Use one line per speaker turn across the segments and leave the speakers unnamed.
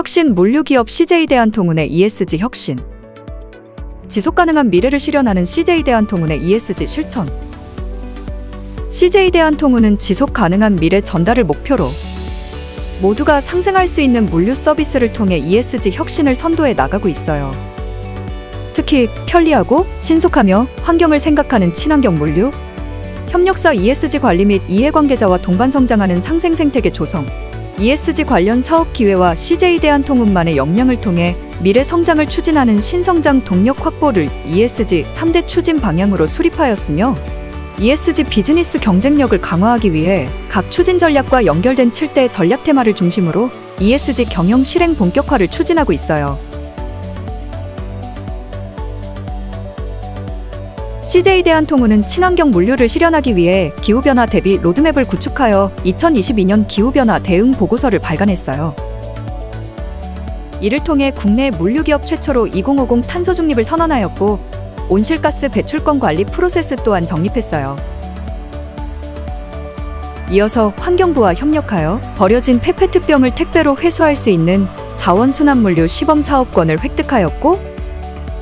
혁신 물류기업 CJ 대한통운의 ESG 혁신. 지속 가능한 미래를 실현하는 CJ 대한통운의 ESG 실천. CJ 대한통운은 지속 가능한 미래 전달을 목표로 모두가 상생할 수 있는 물류 서비스를 통해 ESG 혁신을 선도해 나가고 있어요. 특히 편리하고 신속하며 환경을 생각하는 친환경 물류, 협력사 ESG 관리 및 이해관계자와 동반 성장하는 상생 생태계 조성, ESG 관련 사업 기회와 CJ 대한통운만의 역량을 통해 미래 성장을 추진하는 신성장 동력 확보를 ESG 3대 추진 방향으로 수립하였으며 ESG 비즈니스 경쟁력을 강화하기 위해 각 추진 전략과 연결된 7대 전략 테마를 중심으로 ESG 경영 실행 본격화를 추진하고 있어요. CJ 대한통운은 친환경 물류를 실현하기 위해 기후변화 대비 로드맵을 구축하여 2022년 기후변화 대응 보고서를 발간했어요. 이를 통해 국내 물류기업 최초로 2050 탄소 중립을 선언하였고 온실가스 배출권 관리 프로세스 또한 정립했어요. 이어서 환경부와 협력하여 버려진 페페트병을 택배로 회수할 수 있는 자원순환물류 시범 사업권을 획득하였고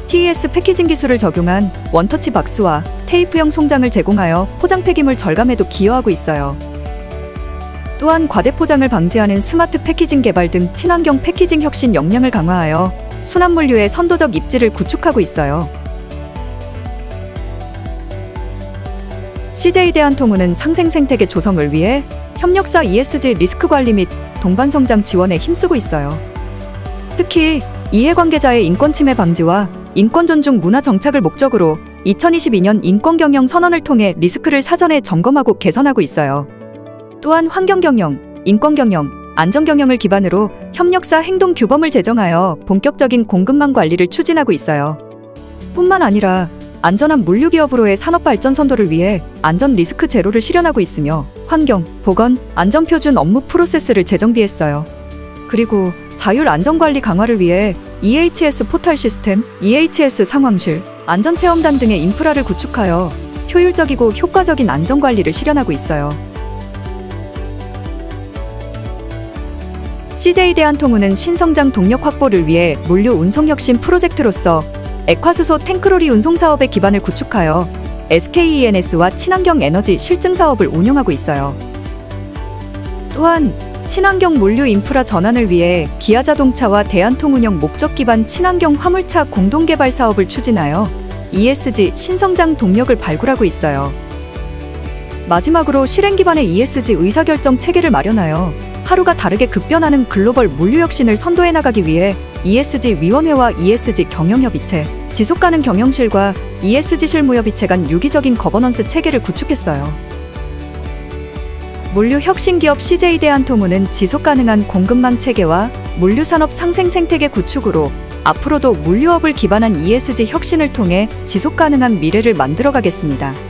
TES 패키징 기술을 적용한 원터치 박스와 테이프형 송장을 제공하여 포장 폐기물 절감에도 기여하고 있어요. 또한 과대 포장을 방지하는 smart packaging 개발 등 친환경 packaging 혁신 역량을 강화하여 순환 물류의 선도적 입지를 구축하고 있어요. CJ 대한통운은 상생 생태계 조성을 위해 협력사 ESG 리스크 관리 및 동반 성장 지원에 힘쓰고 있어요. 특히 이해관계자의 인권 침해 방지와 인권 존중 문화 정착을 목적으로 2022년 인권 경영 선언을 통해 리스크를 사전에 점검하고 개선하고 있어요. 또한 환경 경영, 인권 경영, 안전 경영을 기반으로 협력사 행동 규범을 제정하여 본격적인 공급망 관리를 추진하고 있어요. 뿐만 아니라 안전한 물류 기업으로의 산업 발전 선도를 위해 안전 리스크 제로를 실현하고 있으며 환경, 보건, 안전 표준 업무 프로세스를 재정비했어요. 그리고 자율 안전관리 강화를 위해 EHS 포털 시스템, EHS 상황실, 안전체험단 등의 인프라를 구축하여 효율적이고 효과적인 안전관리를 실현하고 있어요. CJ 대한통운은 신성장 동력 확보를 위해 물류 운송 혁신 프로젝트로서 액화수소 탱크로리 운송 사업의 기반을 구축하여 SKENS와 친환경 에너지 실증 사업을 운영하고 있어요. 또한 친환경 물류 인프라 전환을 위해 기아자동차와 대한통운형 목적 기반 친환경 화물차 공동 개발 사업을 추진하여 ESG 신성장 동력을 발굴하고 있어요. 마지막으로 실행 기반의 ESG 의사결정 체계를 마련하여 하루가 다르게 급변하는 글로벌 물류 혁신을 선도해 나가기 위해 ESG 위원회와 ESG 경영협의체, 지속가능 경영실과 ESG 실무협의체 간 유기적인 거버넌스 체계를 구축했어요. 물류 혁신 기업 CJ 대한통운은 지속 가능한 공급망 체계와 물류 산업 상생 생태계 구축으로 앞으로도 물류업을 기반한 ESG 혁신을 통해 지속 가능한 미래를 만들어 가겠습니다.